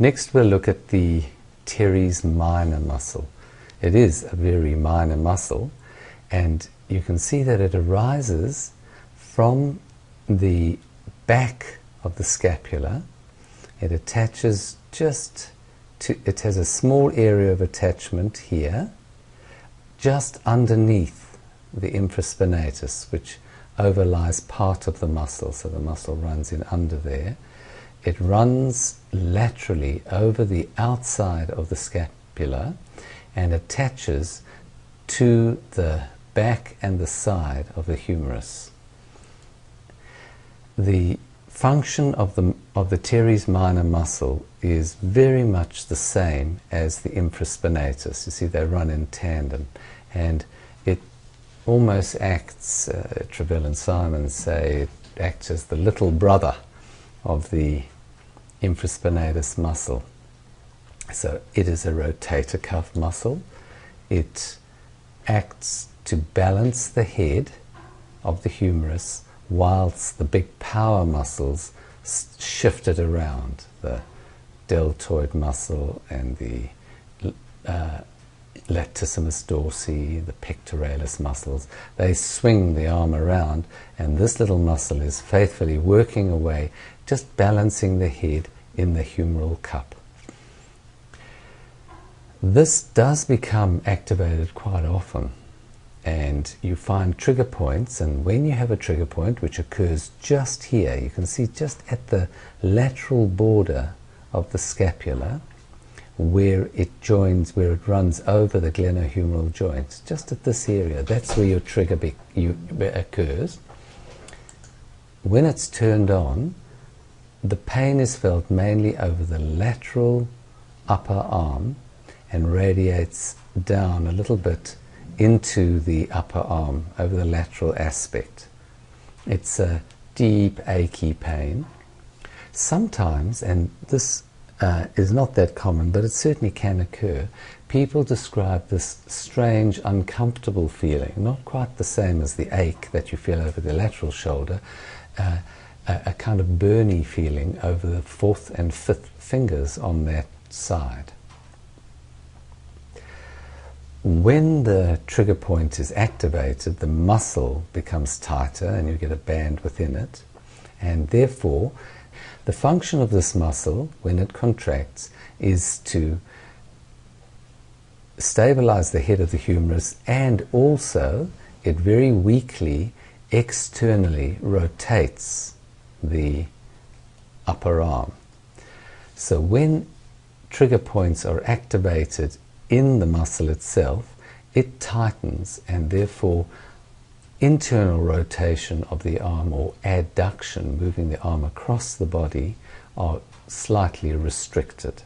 Next, we'll look at the teres minor muscle. It is a very minor muscle, and you can see that it arises from the back of the scapula. It attaches just to, it has a small area of attachment here, just underneath the infraspinatus, which overlies part of the muscle, so the muscle runs in under there. It runs laterally over the outside of the scapula and attaches to the back and the side of the humerus. The function of the, of the teres minor muscle is very much the same as the infraspinatus. You see, they run in tandem, and it almost acts, uh, Travell and Simons say, it acts as the little brother of the infraspinatus muscle. So it is a rotator cuff muscle. It acts to balance the head of the humerus whilst the big power muscles shifted around the deltoid muscle and the uh, latissimus dorsi, the pectoralis muscles. They swing the arm around, and this little muscle is faithfully working away, just balancing the head in the humeral cup. This does become activated quite often and you find trigger points and when you have a trigger point which occurs just here you can see just at the lateral border of the scapula where it joins where it runs over the glenohumeral joints just at this area that's where your trigger be, you, occurs when it's turned on the pain is felt mainly over the lateral upper arm and radiates down a little bit into the upper arm over the lateral aspect. It's a deep, achy pain. Sometimes, and this uh, is not that common, but it certainly can occur, people describe this strange, uncomfortable feeling, not quite the same as the ache that you feel over the lateral shoulder, uh, a, a kind of burny feeling over the fourth and fifth fingers on that side when the trigger point is activated, the muscle becomes tighter and you get a band within it. And therefore, the function of this muscle, when it contracts, is to stabilize the head of the humerus and also it very weakly externally rotates the upper arm. So when trigger points are activated in the muscle itself, it tightens and therefore internal rotation of the arm or adduction, moving the arm across the body, are slightly restricted.